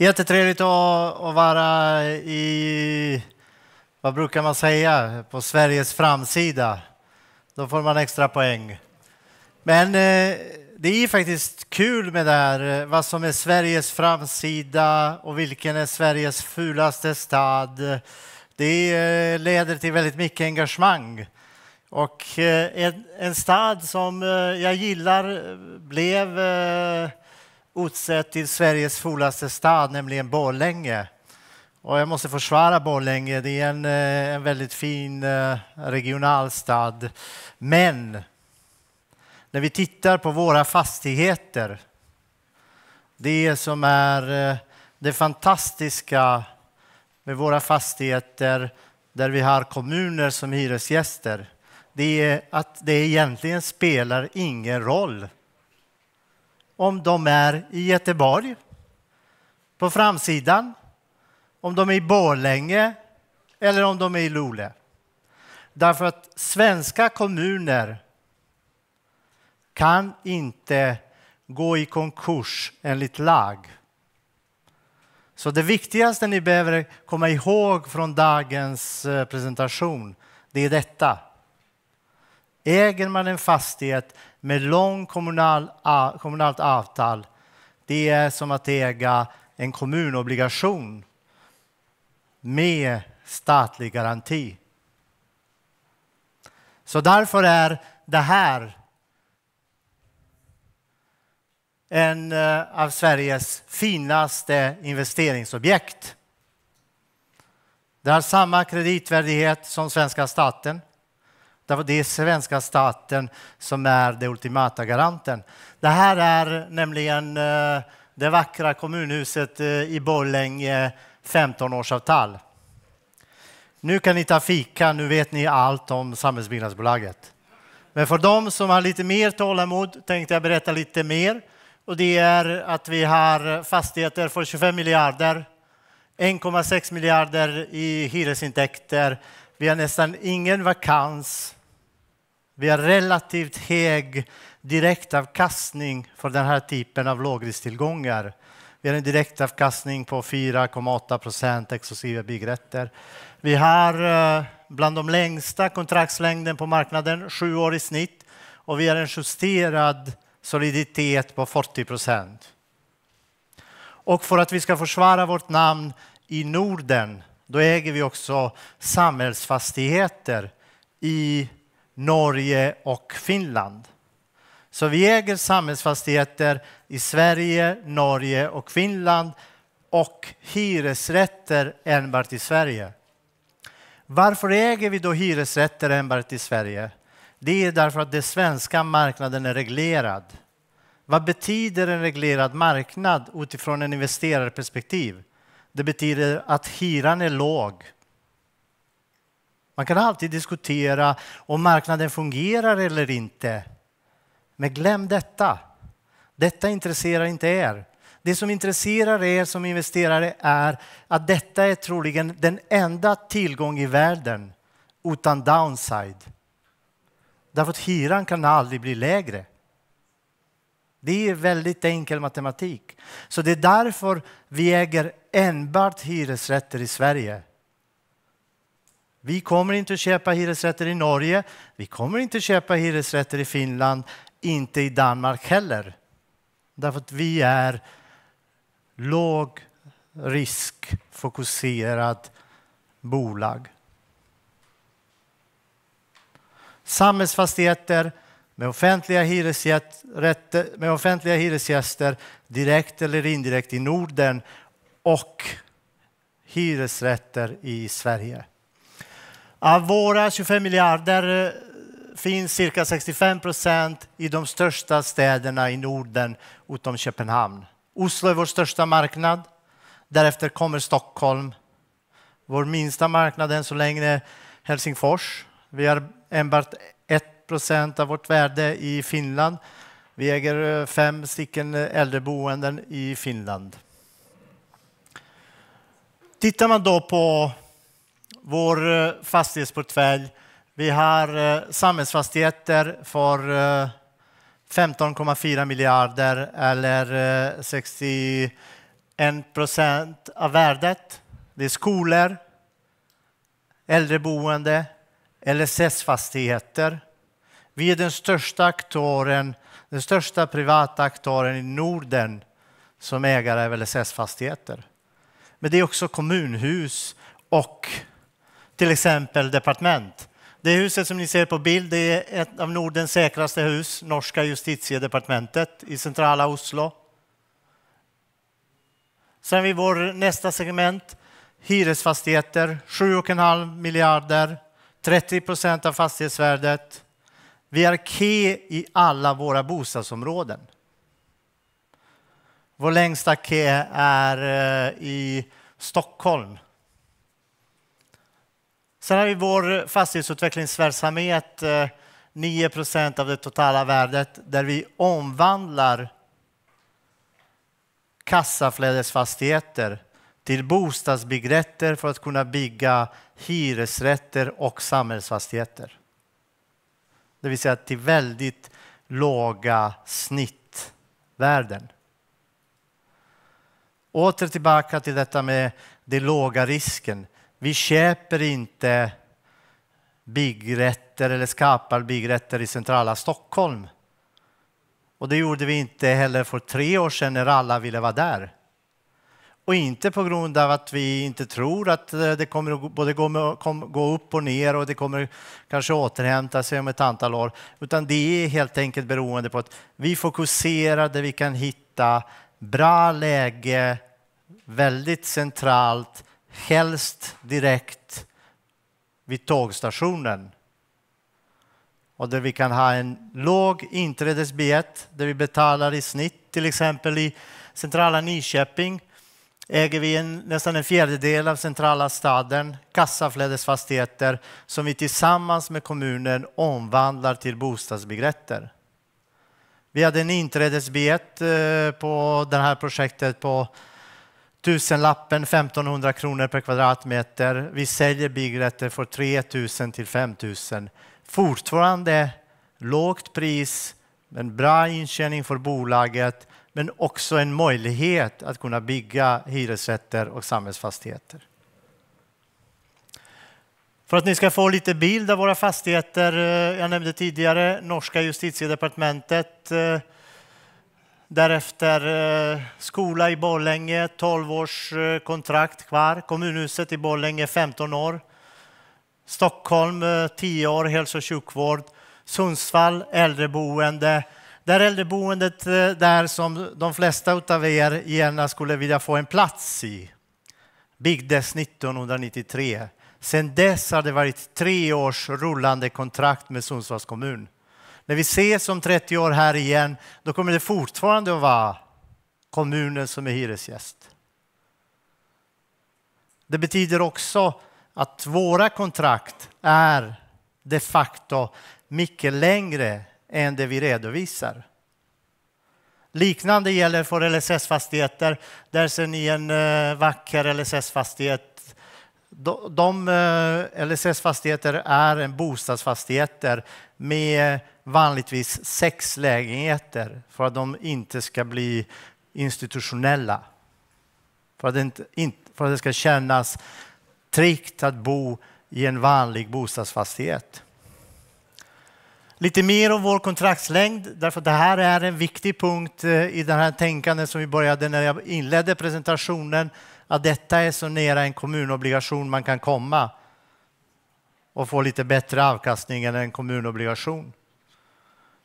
Jättetrevligt att, att vara i, vad brukar man säga, på Sveriges framsida. Då får man extra poäng. Men eh, det är faktiskt kul med det här, eh, vad som är Sveriges framsida och vilken är Sveriges fulaste stad. Det eh, leder till väldigt mycket engagemang. Och en, en stad som jag gillar blev utsett till Sveriges fulaste stad, nämligen Borlänge. Och jag måste försvara Borlänge, det är en, eh, en väldigt fin eh, regional stad. Men när vi tittar på våra fastigheter, det som är eh, det fantastiska med våra fastigheter där vi har kommuner som hyresgäster, det är att det egentligen spelar ingen roll om de är i Göteborg på framsidan, om de är i Borlänge eller om de är i Luleå. Därför att svenska kommuner kan inte gå i konkurs enligt lag. Så det viktigaste ni behöver komma ihåg från dagens eh, presentation, det är detta. Äger man en fastighet med lång kommunal, kommunalt avtal, det är som att äga en kommunobligation med statlig garanti. Så därför är det här en eh, av Sveriges finaste investeringsobjekt. Det har samma kreditvärdighet som svenska staten. Det är svenska staten som är den ultimata garanten. Det här är nämligen eh, det vackra kommunhuset eh, i Borlänge 15-årsavtal. Nu kan ni ta fika, nu vet ni allt om Samhällsbyggnadsbolaget. Men för de som har lite mer tålamod tänkte jag berätta lite mer. Och det är att vi har fastigheter för 25 miljarder, 1,6 miljarder i hyresintäkter. Vi har nästan ingen vakans. Vi har relativt hög direktavkastning för den här typen av lågrisktillgångar. Vi har en direktavkastning på 4,8 procent exklusive byggrätter. Vi har eh, bland de längsta kontraktslängden på marknaden, sju år i snitt, och vi har en justerad soliditet på 40 procent. Och för att vi ska försvara vårt namn i Norden, då äger vi också samhällsfastigheter i Norge och Finland. Så vi äger samhällsfastigheter i Sverige, Norge och Finland och hyresrätter enbart i Sverige. Varför äger vi då hyresrätter enbart i Sverige? Det är därför att den svenska marknaden är reglerad. Vad betyder en reglerad marknad utifrån en investerarperspektiv? Det betyder att hyran är låg. Man kan alltid diskutera om marknaden fungerar eller inte. Men glöm detta. Detta intresserar inte er. Det som intresserar er som investerare är att detta är troligen den enda tillgång i världen utan downside. Därför att hyran kan aldrig bli lägre. Det är väldigt enkel matematik. Så det är därför vi äger enbart hyresrätter i Sverige. Vi kommer inte att köpa hyresrätter i Norge. Vi kommer inte att köpa hyresrätter i Finland, inte i Danmark heller. Därför att vi är låg riskfokuserat bolag. Samhällsfastigheter med offentliga, med offentliga hyresgäster direkt eller indirekt i Norden och hyresrätter i Sverige. Av våra 25 miljarder eh, finns cirka 65 procent i de största städerna i Norden utom Köpenhamn. Oslo är vår största marknad. Därefter kommer Stockholm. Vår minsta marknad än så länge är Helsingfors. Vi har enbart 1 procent av vårt värde i Finland. Vi äger eh, fem stycken eh, äldreboenden i Finland. Tittar man då på vår eh, fastighetsportfölj. Vi har eh, samhällsfastigheter för eh, 15,4 miljarder eller 61 procent av värdet. Det är skolor, äldreboende, LSS-fastigheter. Vi är den största aktören, den största privata aktören i Norden som ägare av LSS-fastigheter. Men det är också kommunhus och till exempel departement. Det huset som ni ser på bild är ett av Nordens säkraste hus, norska justitiedepartementet i centrala Oslo. Sen har vi vår nästa segment, hyresfastigheter, 7,5 miljarder, 30 procent av fastighetsvärdet. Vi är key i alla våra bostadsområden. Vår längsta kö är eh, i Stockholm. Sen har vi vår fastighetsutvecklingsverksamhet, eh, 9 procent av det totala värdet, där vi omvandlar kassaflödesfastigheter till bostadsbyggrätter för att kunna bygga hyresrätter och samhällsfastigheter. Det vill säga till väldigt låga snittvärden. Åter tillbaka till detta med den låga risken. Vi köper inte byggrätter eller skapar byggrätter i centrala Stockholm. Och det gjorde vi inte heller för tre år sedan när alla ville vara där. Och inte på grund av att vi inte tror att eh, det kommer att både gå upp och ner och det kommer kanske återhämta sig om ett antal år, utan det är helt enkelt beroende på att vi fokuserar där vi kan hitta bra läge, väldigt centralt, helst direkt vid tågstationen. Och där vi kan ha en låg inträdesbiljett där vi betalar i snitt, till exempel i centrala Nyköping äger vi en, nästan en fjärdedel av centrala staden, kassaflödesfastigheter som vi tillsammans med kommunen omvandlar till bostadsbyggrätter. Vi hade en inträdesbiljett eh, på det här projektet på tusenlappen 1500 kronor per kvadratmeter. Vi säljer byggrätter för 3000 till 5000. Fortfarande lågt pris, en bra intjäning för bolaget men också en möjlighet att kunna bygga hyresrätter och samhällsfastigheter. För att ni ska få lite bild av våra fastigheter, eh, jag nämnde tidigare norska justitiedepartementet, eh, därefter eh, skola i Borlänge, 12 års eh, kontrakt kvar, kommunhuset i Borlänge 15 år, Stockholm eh, 10 år hälso och sjukvård, Sundsvall äldreboende, där äldreboendet där som de flesta av er gärna skulle vilja få en plats i byggdes 1993. Sedan dess har det varit tre års rullande kontrakt med Sundsvalls kommun. När vi ses om 30 år här igen, då kommer det fortfarande att vara kommunen som är hyresgäst. Det betyder också att våra kontrakt är de facto mycket längre än det vi redovisar. Liknande gäller för LSS-fastigheter. Där ser ni en eh, vacker LSS-fastighet. De de eh, LSS-fastigheter är en bostadsfastigheter med vanligtvis sex lägenheter för att de inte ska bli institutionella. För att det, inte, för att det ska kännas tryggt att bo i en vanlig bostadsfastighet. Lite mer om vår kontraktslängd, därför att det här är en viktig punkt eh, i det här tänkandet som vi började när jag inledde presentationen, att detta är så nära en kommunobligation man kan komma och få lite bättre avkastning än en kommunobligation.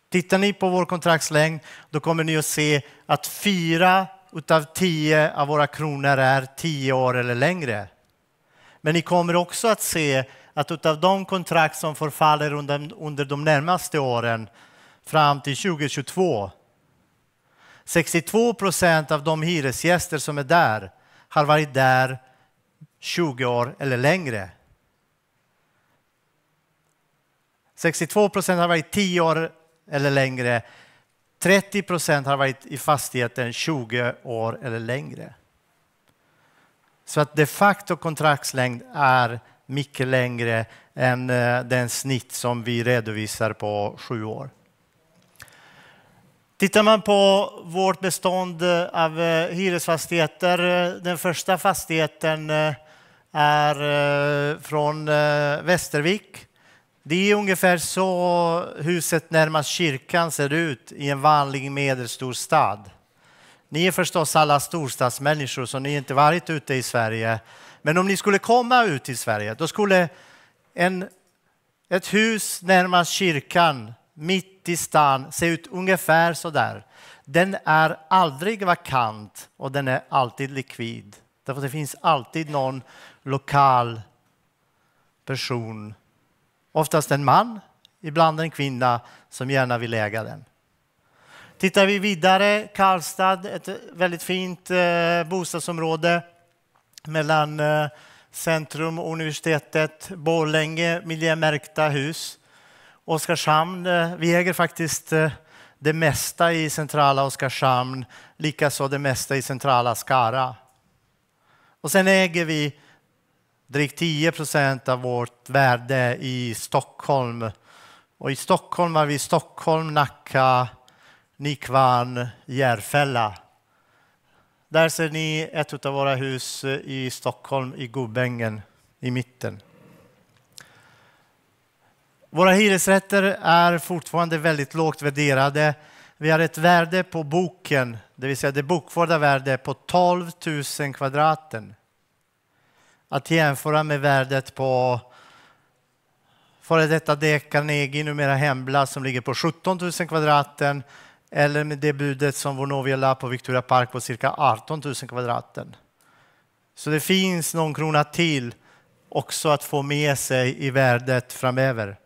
Tittar ni på vår kontraktslängd, då kommer ni att se att fyra utav tio av våra kronor är tio år eller längre. Men ni kommer också att se att av de kontrakt som förfaller under, under de närmaste åren fram till 2022 62 procent av de hyresgäster som är där har varit där 20 år eller längre. 62 procent har varit 10 år eller längre. 30 procent har varit i fastigheten 20 år eller längre. Så att de facto kontraktslängd är mycket längre än eh, den snitt som vi redovisar på sju år. Tittar man på vårt bestånd av eh, hyresfastigheter, eh, den första fastigheten eh, är från Västervik. Det är ungefär så huset närmast kyrkan ser ut i en vanlig medelstor stad. Ni är förstås alla storstadsmänniskor, så ni har inte varit ute i Sverige. Men om ni skulle komma ut i Sverige, då skulle en, ett hus närmast kyrkan mitt i stan ser ut ungefär så där. Den är aldrig vakant och den är alltid likvid. Därför det finns alltid någon lokal person, oftast en man, ibland en kvinna som gärna vill äga den. Tittar vi vidare, Karlstad, ett väldigt fint eh, bostadsområde mellan eh, centrum och universitetet, Borlänge, miljömärkta hus. Oskarshamn, eh, vi äger faktiskt eh, det mesta i centrala Oskarshamn, likaså det mesta i centrala Skara. Och sen äger vi drygt 10 procent av vårt värde i Stockholm. Och i Stockholm har vi Stockholm, Nacka, Nykvarn, Järfälla. Där ser ni ett av våra hus eh, i Stockholm, i Gubbängen, i mitten. Våra hyresrätter är fortfarande väldigt lågt värderade. Vi har ett värde på boken, det vill säga det bokförda värdet på 12 000 kvadraten. Att jämföra med värdet på före detta D. Carnegie, numera Hembla, som ligger på 17 000 kvadraten eller med det budet som Vonovia la på Victoria Park på cirka 18 000 kvadraten. Så det finns någon krona till också att få med sig i värdet framöver.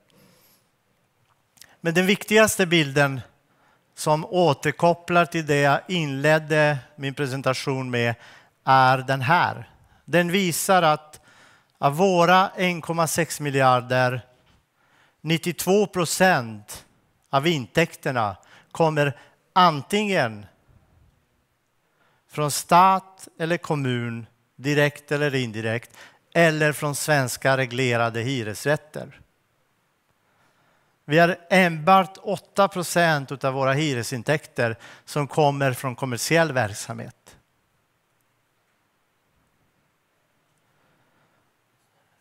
Men den viktigaste bilden som återkopplar till det jag inledde min presentation med är den här. Den visar att av våra 1,6 miljarder, 92 procent av intäkterna kommer antingen från stat eller kommun, direkt eller indirekt, eller från svenska reglerade hyresrätter. Vi har enbart 8 procent av våra hyresintäkter som kommer från kommersiell verksamhet.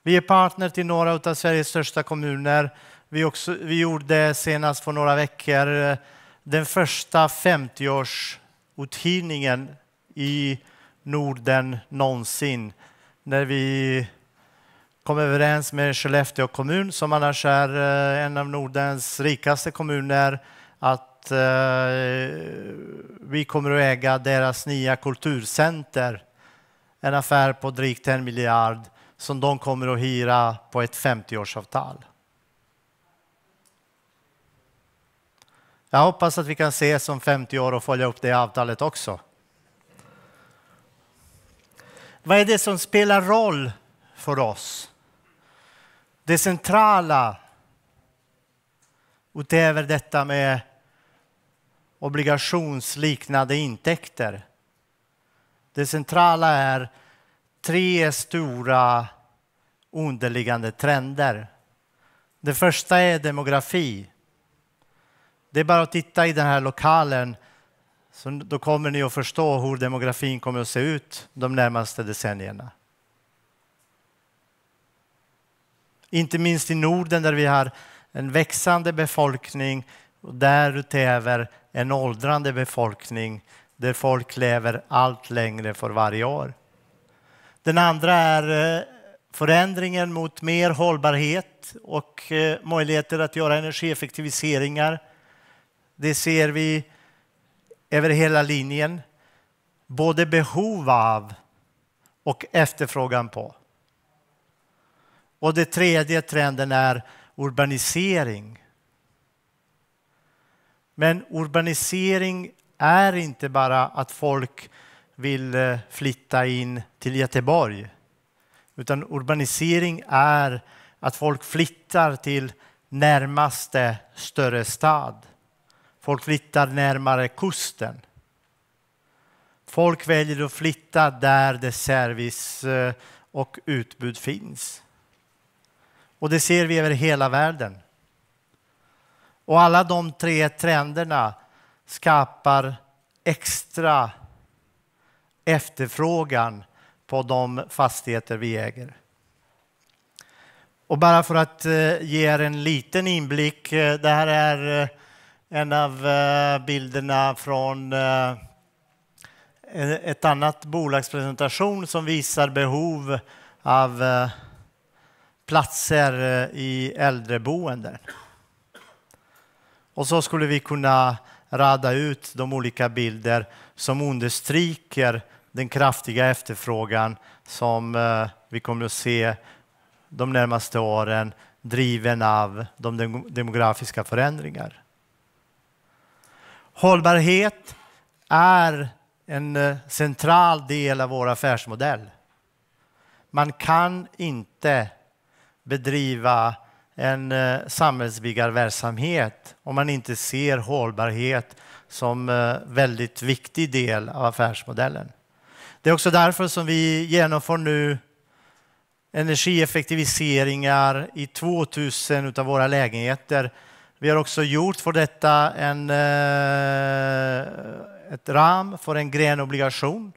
Vi är partner till några av Sveriges största kommuner. Vi, också, vi gjorde senast för några veckor eh, den första 50-årsuthyrningen i Norden någonsin när vi kom överens med Skellefteå kommun som annars är eh, en av Nordens rikaste kommuner att eh, vi kommer att äga deras nya kulturcenter. En affär på drygt en miljard som de kommer att hyra på ett 50-årsavtal. Jag hoppas att vi kan ses om 50 år och följa upp det avtalet också. Vad är det som spelar roll för oss? Det centrala utöver detta med obligationsliknande intäkter. Det centrala är tre stora underliggande trender. Det första är demografi. Det är bara att titta i den här lokalen så då kommer ni att förstå hur demografin kommer att se ut de närmaste decennierna. Inte minst i Norden där vi har en växande befolkning och därutöver en åldrande befolkning där folk lever allt längre för varje år. Den andra är eh, förändringen mot mer hållbarhet och eh, möjligheter att göra energieffektiviseringar. Det ser vi över hela linjen. Både behov av och efterfrågan på. Och det tredje trenden är urbanisering. Men urbanisering är inte bara att folk vill eh, flytta in till Göteborg. Utan urbanisering är att folk flyttar till närmaste större stad. Folk flyttar närmare kusten. Folk väljer att flytta där det service eh, och utbud finns. Och det ser vi över hela världen. Och alla de tre trenderna skapar extra efterfrågan på de fastigheter vi äger. Och bara för att eh, ge er en liten inblick. Eh, det här är eh, en av bilderna från ett annat bolagspresentation som visar behov av platser eh, i äldreboenden. Och så skulle vi kunna rada ut de olika bilder som understryker den kraftiga efterfrågan som eh, vi kommer att se de närmaste åren driven av de demografiska förändringar. Hållbarhet är en eh, central del av vår affärsmodell. Man kan inte bedriva en eh, samhällsbyggarverksamhet om man inte ser hållbarhet som en väldigt viktig del av affärsmodellen. Det är också därför som vi genomför nu energieffektiviseringar i 2000 av våra lägenheter. Vi har också gjort för detta en, eh, ett ram för en grenobligation.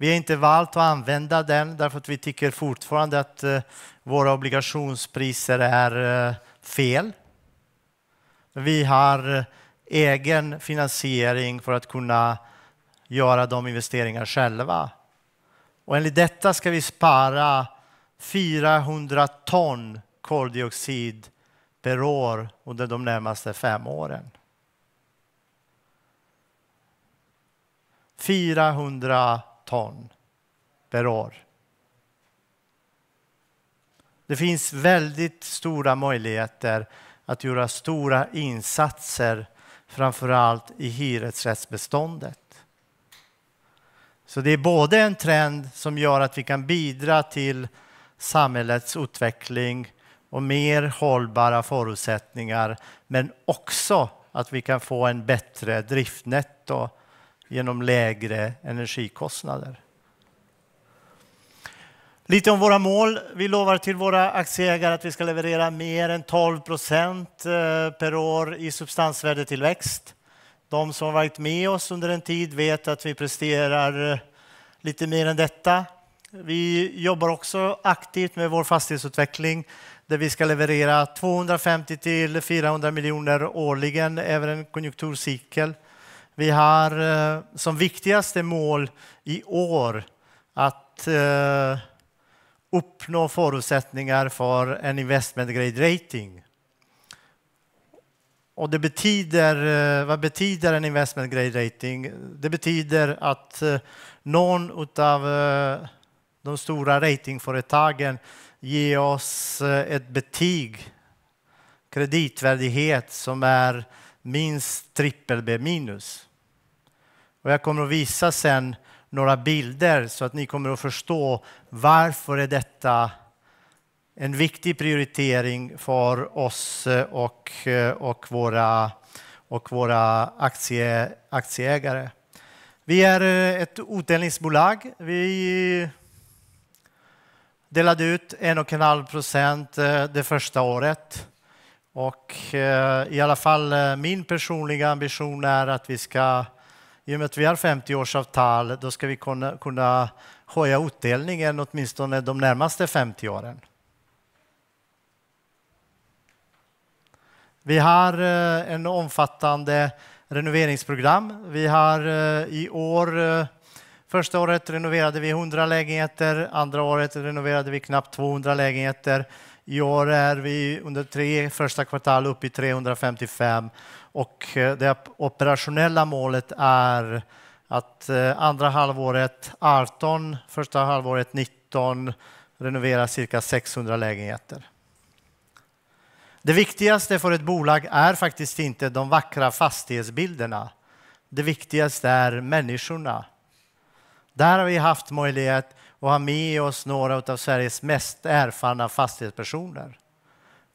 Vi har inte valt att använda den därför att vi tycker fortfarande att eh, våra obligationspriser är eh, fel. Vi har eh, egen finansiering för att kunna göra de investeringar själva. Och enligt detta ska vi spara 400 ton koldioxid per år under de närmaste fem åren. 400 ton per år. Det finns väldigt stora möjligheter att göra stora insatser, framför allt i hyresrättsbeståndet. Så det är både en trend som gör att vi kan bidra till samhällets utveckling och mer hållbara förutsättningar, men också att vi kan få en bättre driftnetto genom lägre energikostnader. Lite om våra mål. Vi lovar till våra aktieägare att vi ska leverera mer än 12 procent eh, per år i substansvärdetillväxt. De som har varit med oss under en tid vet att vi presterar eh, lite mer än detta. Vi jobbar också aktivt med vår fastighetsutveckling där vi ska leverera 250 till 400 miljoner årligen över en konjunkturcykel. Vi har eh, som viktigaste mål i år att eh, uppnå förutsättningar för en investment grade rating. Och det betyder, eh, vad betyder en investment grade rating? Det betyder att eh, någon av eh, de stora ratingföretagen ger oss eh, ett betyg, kreditvärdighet som är minst trippel B minus. Och jag kommer att visa sen några bilder så att ni kommer att förstå varför är detta en viktig prioritering för oss eh, och, eh, och våra, och våra aktie, aktieägare. Vi är eh, ett utdelningsbolag. Vi delade ut en och en halv procent det första året. Och i alla fall min personliga ambition är att vi ska, i och med att vi har 50-årsavtal, då ska vi kunna, kunna höja utdelningen åtminstone de närmaste 50 åren. Vi har eh, en omfattande renoveringsprogram. Vi har eh, i år eh, Första året renoverade vi 100 lägenheter, andra året renoverade vi knappt 200 lägenheter. I år är vi under tre första kvartal uppe i 355 och eh, det operationella målet är att eh, andra halvåret 18, första halvåret 19 renovera cirka 600 lägenheter. Det viktigaste för ett bolag är faktiskt inte de vackra fastighetsbilderna. Det viktigaste är människorna där har vi haft möjlighet att ha med oss några av Sveriges mest erfarna fastighetspersoner.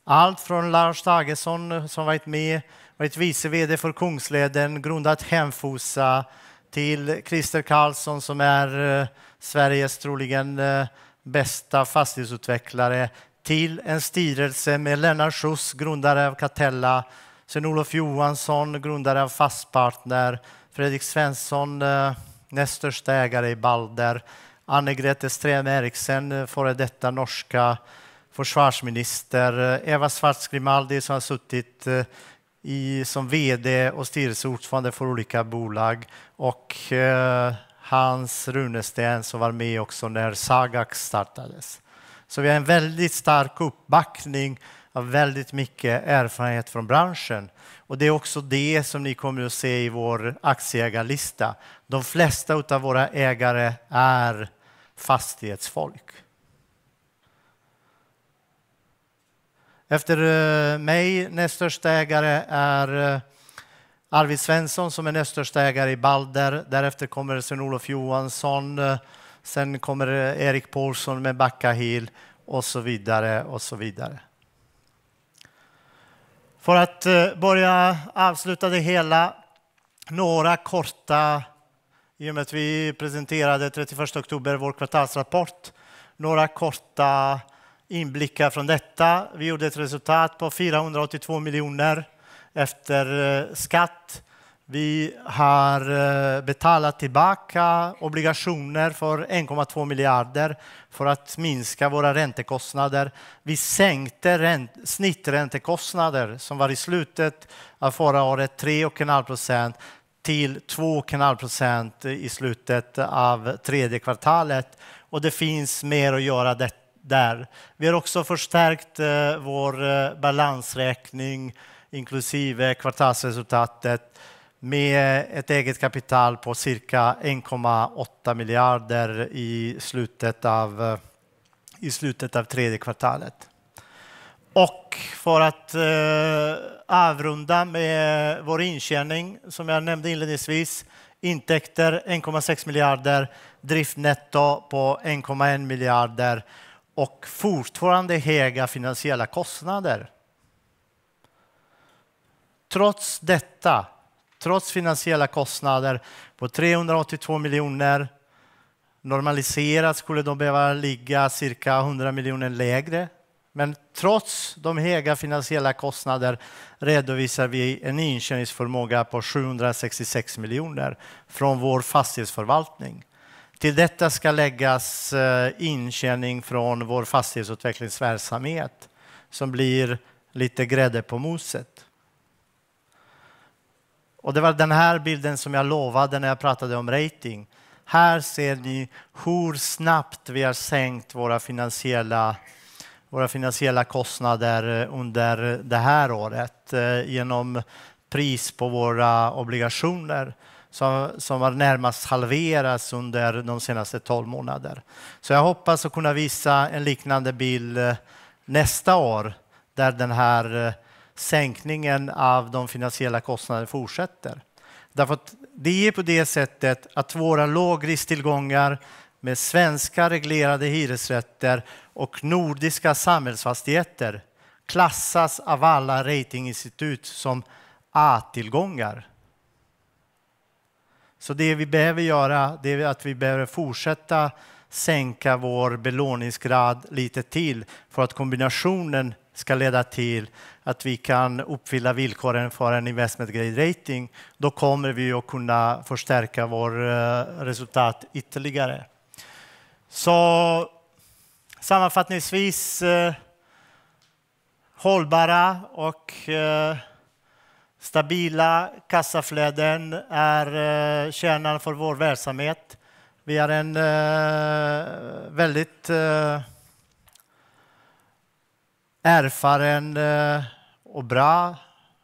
Allt från Lars Dagesson som varit med, varit vice vd för Kungsleden, grundat Hemfosa, till Christer Karlsson som är eh, Sveriges troligen eh, bästa fastighetsutvecklare, till en styrelse med Lennart Schuss, grundare av Catella, Sven-Olof Johansson, grundare av Fastpartner, Fredrik Svensson, eh, näst största ägare i Balder, Anne-Grete Strem Eriksen, eh, före detta norska försvarsminister, eh, Eva Svartz Grimaldi som har suttit eh, i, som vd och styrelseordförande för olika bolag och eh, Hans Runesten som var med också när Sagax startades. Så vi har en väldigt stark uppbackning har väldigt mycket erfarenhet från branschen. Och det är också det som ni kommer att se i vår aktieägarlista. De flesta av våra ägare är fastighetsfolk. Efter eh, mig, näst största ägare, är eh, Arvid Svensson som är näst största ägare i Balder. Därefter kommer Sven-Olof Johansson. Eh, sen kommer Erik Paulsson med Backa Hill och så vidare och så vidare. För att eh, börja avsluta det hela, några korta, i och med att vi presenterade 31 oktober vår kvartalsrapport, några korta inblickar från detta. Vi gjorde ett resultat på 482 miljoner efter eh, skatt. Vi har eh, betalat tillbaka obligationer för 1,2 miljarder för att minska våra räntekostnader. Vi sänkte ränt, snitträntekostnader som var i slutet av förra året 3,5 procent till 2,5 procent i slutet av tredje kvartalet. Och det finns mer att göra där. Vi har också förstärkt eh, vår eh, balansräkning inklusive kvartalsresultatet med ett eget kapital på cirka 1,8 miljarder i slutet av, i slutet av tredje kvartalet. Och för att eh, avrunda med vår intjäning, som jag nämnde inledningsvis, intäkter 1,6 miljarder, driftnetto på 1,1 miljarder och fortfarande höga finansiella kostnader. Trots detta, trots finansiella kostnader på 382 miljoner, normaliserat skulle de behöva ligga cirka 100 miljoner lägre. Men trots de höga finansiella kostnader redovisar vi en intjäningsförmåga på 766 miljoner från vår fastighetsförvaltning. Till detta ska läggas eh, intjäning från vår fastighetsutvecklingsverksamhet som blir lite grädde på moset. Och det var den här bilden som jag lovade när jag pratade om rating. Här ser ni hur snabbt vi har sänkt våra finansiella, våra finansiella kostnader eh, under det här året eh, genom pris på våra obligationer som, som har närmast halverats under de senaste 12 månaderna. Så jag hoppas att kunna visa en liknande bild eh, nästa år där den här sänkningen av de finansiella kostnaderna fortsätter. Därför att det är på det sättet att våra lågrisktillgångar med svenska reglerade hyresrätter och nordiska samhällsfastigheter klassas av alla ratinginstitut som A-tillgångar. Så det vi behöver göra det är att vi behöver fortsätta sänka vår belåningsgrad lite till för att kombinationen ska leda till att vi kan uppfylla villkoren för en investment grade rating. Då kommer vi att kunna förstärka vårt eh, resultat ytterligare. Så sammanfattningsvis eh, hållbara och eh, Stabila kassaflöden är eh, kärnan för vår verksamhet. Vi har en eh, väldigt eh, erfaren och bra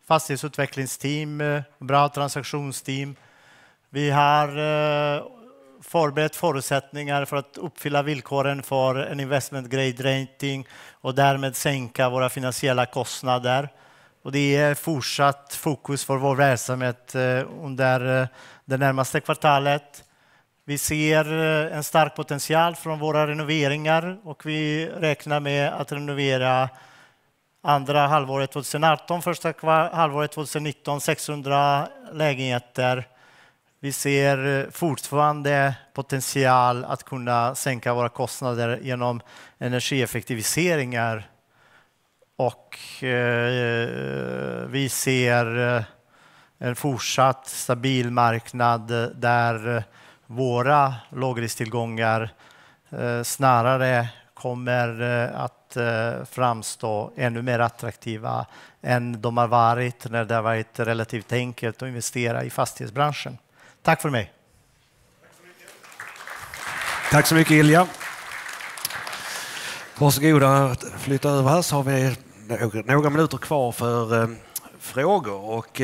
fastighetsutvecklingsteam, eh, bra transaktionsteam. Vi har eh, förberett förutsättningar för att uppfylla villkoren för en investment grade rating och därmed sänka våra finansiella kostnader. Och det är fortsatt fokus för vår verksamhet eh, under det närmaste kvartalet. Vi ser en stark potential från våra renoveringar och vi räknar med att renovera andra halvåret 2018, första halvåret 2019 600 lägenheter. Vi ser eh, fortfarande potential att kunna sänka våra kostnader genom energieffektiviseringar och eh, vi ser eh, en fortsatt stabil marknad där våra lågrisktillgångar snarare kommer eh, att eh, framstå ännu mer attraktiva än de har varit när det har varit relativt enkelt att investera i fastighetsbranschen. Tack för mig. Tack så mycket Ilja. Varsågoda att flytta över här så har vi några minuter kvar för eh, frågor och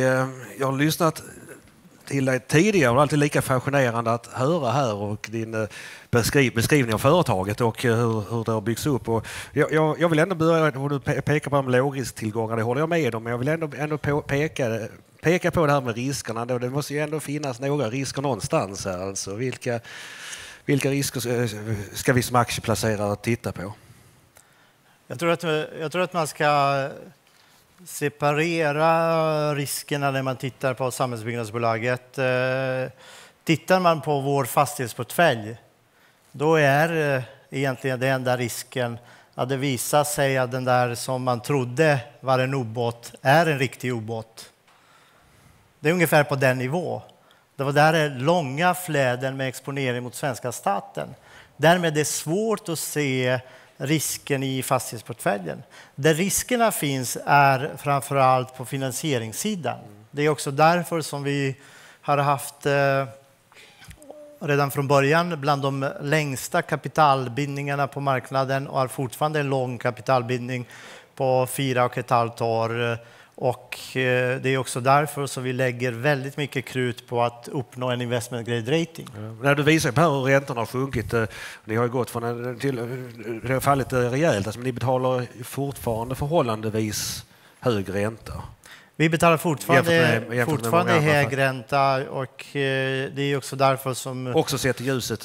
jag har lyssnat till dig tidigare och alltid lika fascinerande att höra här och din eh, beskriv, beskrivning av företaget och eh, hur, hur det har byggts upp. Och jag, jag, jag vill ändå börja, och du pekar på de lågrisktillgångar, det håller jag med om, men jag vill ändå, ändå peka, peka på det här med riskerna. Det måste ju ändå finnas några risker någonstans här. Alltså, vilka, vilka risker eh, ska vi som aktieplacerare titta på? Jag tror att, jag tror att man ska separera riskerna när man tittar på samhällsbyggnadsbolaget. Eh, tittar man på vår fastighetsportfölj, då är eh, egentligen den enda risken att det visar sig att den där som man trodde var en ubåt är en riktig ubåt. Det är ungefär på den nivå. Det var där är långa fläden med exponering mot svenska staten. Därmed är det svårt att se risken i fastighetsportföljen. Där riskerna finns är framför allt på finansieringssidan. Det är också därför som vi har haft eh, redan från början bland de längsta kapitalbindningarna på marknaden och har fortfarande en lång kapitalbindning på fyra och ett halvt år eh, och eh, det är också därför som vi lägger väldigt mycket krut på att uppnå en investment grade rating. Ja, du visar på hur räntorna har sjunkit. Eh, ni har gått från en, eh, till, det har fallit rejält, alltså, men ni betalar fortfarande förhållandevis hög ränta. Vi betalar fortfarande, jämfört med, jämfört fortfarande hög ränta och eh, det är också därför som... Också sett i ljuset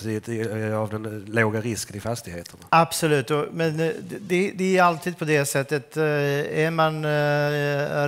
av den låga risken i fastigheterna. Absolut, men eh, det, det är alltid på det sättet. Eh, är man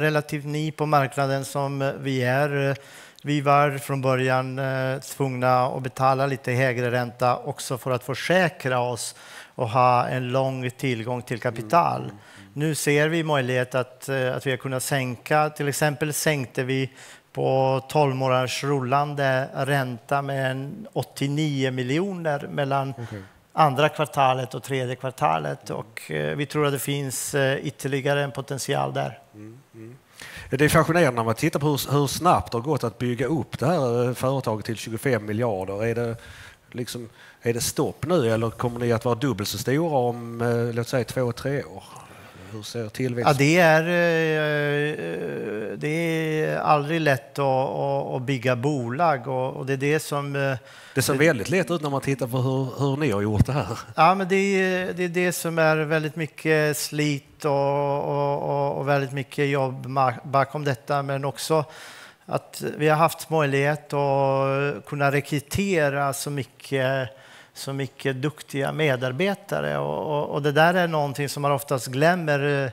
relativt ny på marknaden som vi är, vi var från början tvungna att betala lite högre ränta också för att försäkra oss och ha en lång tillgång till kapital. Mm. Nu ser vi möjlighet att, eh, att vi har kunnat sänka, till exempel sänkte vi på 12 månaders rullande ränta med 89 miljoner mellan okay. andra kvartalet och tredje kvartalet och eh, vi tror att det finns eh, ytterligare en potential där. Mm, mm. Det är fascinerande när man tittar på hur, hur, snabbt det har gått att bygga upp det här företaget till 25 miljarder. Är det, liksom, är det stopp nu eller kommer ni att vara dubbelt så stora om låt säga två, tre år? Hur ser tillväxt ja, det, är, eh, det är aldrig lätt att, att bygga bolag och det är det som... Eh, det ser väldigt lätt ut när man tittar på hur, hur ni har gjort det här. Ja, men det är, det är det som är väldigt mycket slit och, och, och väldigt mycket jobb bakom detta, men också att vi har haft möjlighet att kunna rekrytera så mycket så mycket duktiga medarbetare. Och, och, och, det där är någonting som man oftast glömmer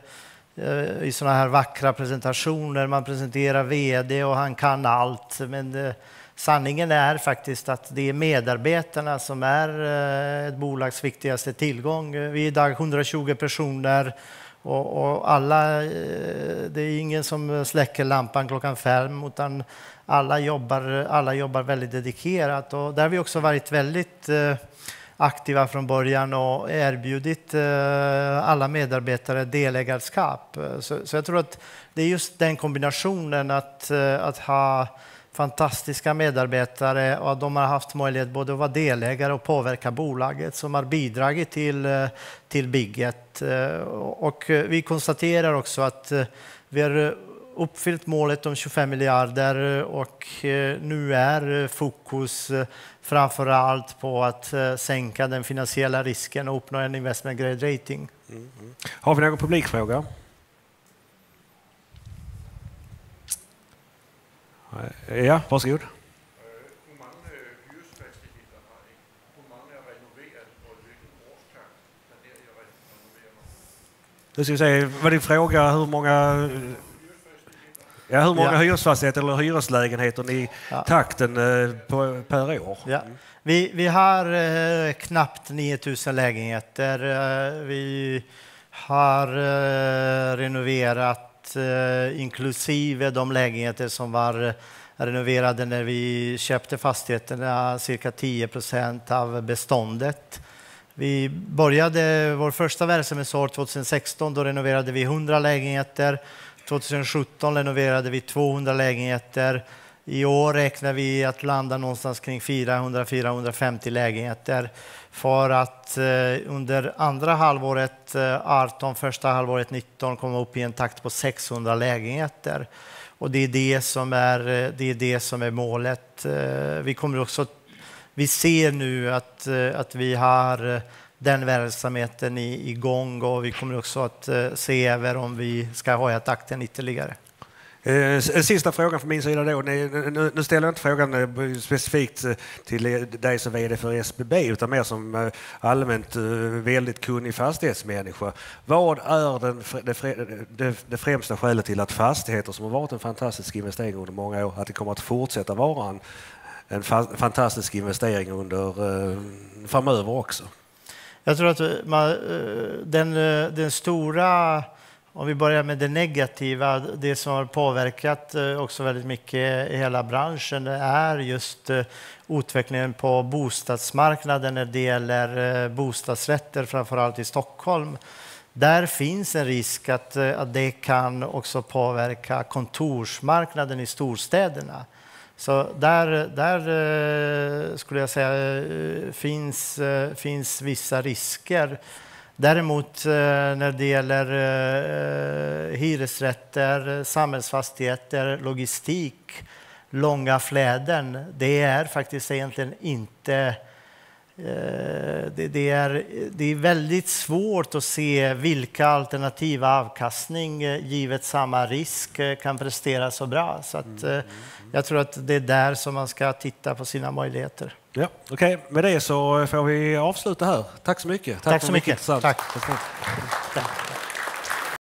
eh, i sådana här vackra presentationer. Man presenterar VD och han kan allt. Men eh, sanningen är faktiskt att det är medarbetarna som är eh, ett bolags viktigaste tillgång. Vi är idag 120 personer och, och, alla, eh, det är ingen som släcker lampan klockan fem utan alla jobbar, alla jobbar väldigt dedikerat. Och där har vi också varit väldigt eh, aktiva från början och erbjudit eh, alla medarbetare delägarskap. Eh, så, så jag tror att det är just den kombinationen att, eh, att ha fantastiska medarbetare och att de har haft möjlighet både att vara delägare och påverka bolaget som har bidragit till, till bygget. Och vi konstaterar också att vi har uppfyllt målet om 25 miljarder och eh, nu är eh, fokus eh, framför allt på att sänka den finansiella risken och uppnå en investment grade rating. Mm, mm. Har vi någon publikfråga? Ja, varsågod. Nu ska vi se, var din fråga hur många Ja, hur många ja. hyresfastigheter eller hyreslägenheter i ja. takten eh, på, per år? Ja. Vi, vi har eh, knappt 9000 lägenheter. Eh, vi har eh, renoverat eh, inklusive de lägenheter som var eh, renoverade när vi köpte fastigheterna, cirka 10 procent av beståndet. Vi började vår första verksamhetsår 2016, då renoverade vi 100 lägenheter. 2017 renoverade vi 200 lägenheter. I år räknar vi att landa någonstans kring 400-450 lägenheter för att eh, under andra halvåret eh, 18, första halvåret 19 komma upp i en takt på 600 lägenheter. Och det är det som är, eh, det är, det som är målet. Vi, kommer också, vi ser nu att, att vi har den verksamheten igång och vi kommer också att eh, se över om vi ska höja takten ytterligare. Eh, sista frågan från min sida då. Nu ställer jag inte frågan eh, specifikt till dig som VD för SBB utan mer som allmänt väldigt kunnig fastighetsmänniska. Vad är den, det, främsta skälet till att fastigheter som har varit en fantastisk investering under många år, att det kommer att fortsätta vara en, en fantastisk investering under framöver också? Jag tror att man, eh, den, eh, den stora om vi börjar med det negativa, det som har påverkat eh, också väldigt mycket i hela branschen är just utvecklingen på bostadsmarknaden när det gäller bostadsrätter, framförallt i Stockholm. Där finns en risk att, att det kan också påverka kontorsmarknaden i storstäderna. Så där, där eh, skulle jag säga eh, finns, eh, finns vissa risker. Däremot när det gäller hyresrätter, samhällsfastigheter, logistik, långa fläden, det är faktiskt egentligen inte eh, det, är, det är väldigt svårt att se vilka alternativa avkastning givet samma risk kan prestera så bra. Så att, mm, mm, mm. jag tror att det är där som man ska titta på sina möjligheter. Ja, Okej, okay. med det så får vi avsluta här. Tack så mycket. Tack, Tack så mycket. mycket. Tack. Tack.